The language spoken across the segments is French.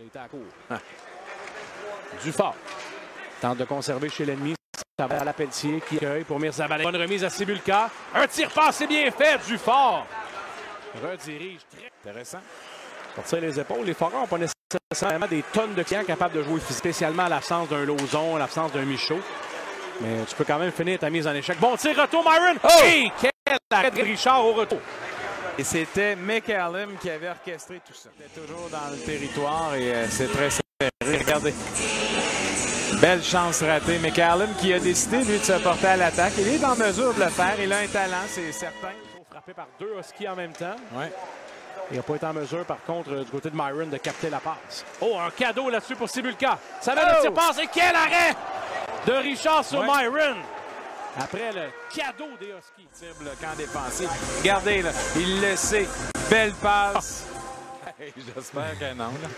est à court. Ah. Dufort tente de conserver chez l'ennemi. Ça va à la Pelletier qui accueille pour Mirzabalek. Bonne remise à Sibulka. Un tir passé bien fait, Dufort. Redirige très intéressant. Sortir les épaules. Les Foreurs n'ont pas nécessairement des tonnes de clients capables de jouer spécialement à l'absence d'un Lozon, à l'absence d'un Michaud. Mais tu peux quand même finir ta mise en échec. Bon tir, retour, Myron. Oh! Hey, quel arrêt de Richard au retour. Et c'était McCallum qui avait orchestré tout ça. C'était toujours dans le territoire et euh, c'est très serré. Regardez. Belle chance ratée. McCallum qui a décidé, lui, de se porter à l'attaque. Il est en mesure de le faire. Il a un talent, c'est certain. Frappé par deux Huskies en même temps. Ouais. Il n'a pas été en mesure, par contre, euh, du côté de Myron, de capter la passe. Oh, un cadeau là-dessus pour Sibulka. Ça va Oh! le tir passe et quel arrêt de Richard sur Ouais. Myron. Après le cadeau des Huskies. Le camp défensif. Regardez, là, il le sait. Belle passe. J'espère que non. là.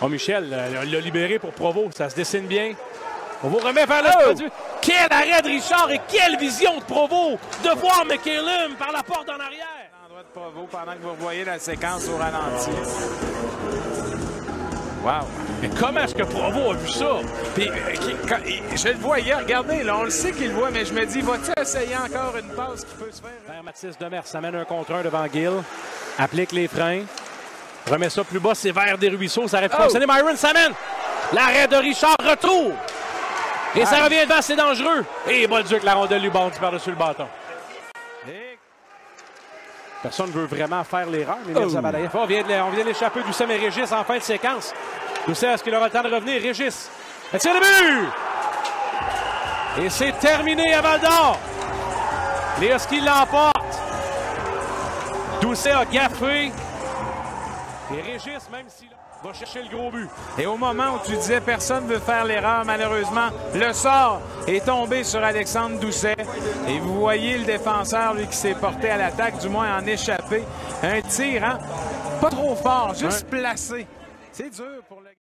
Oh, Michel euh, l'a libéré pour Provo. Ça se dessine bien. On vous remet vers le Oh! Quel arrêt de Richard et quelle vision de Provo de voir McCallum par la porte en arrière. L'endroit de Provo pendant que vous revoyez la séquence au ralenti. Wow. Mais comment est-ce que Provo a vu ça? Puis, euh, quand- je le voyais, regardez, là, on le sait qu'il le voit, mais je me dis, va-tu essayer encore une passe qui peut se faire? Vers Mathis Demers s'amène un contre un devant Gill. Applique les freins. Remet ça plus bas, c'est vers des ruisseaux. Ça aurait pu Oh! fonctionner. Myron s'amène. L'arrêt de Richard, retour. Et ça Aïe. revient devant, c'est dangereux. Et Bolduc, la rondelle lui bondit par-dessus le bâton. Et- Personne ne veut vraiment faire l'erreur, mais Oh. Mirza Balayev. On vient de on vient de l'échapper Doucet et Régis en fin de séquence. Doucet, est-ce qu'il aura le temps de revenir? Régis. Et c'est le but! Et c'est terminé à Val d'Or. Les Huskies l'emportent. Doucet a gaffé. Et Régis, même s'il va chercher le gros but. Et au moment où tu disais personne ne veut faire l'erreur, malheureusement, le sort est tombé sur Alexandre Doucet. Et vous voyez le défenseur, lui, qui s'est porté à l'attaque, du moins en échappé. Un tir, hein? Pas trop fort, juste placé. C'est dur pour le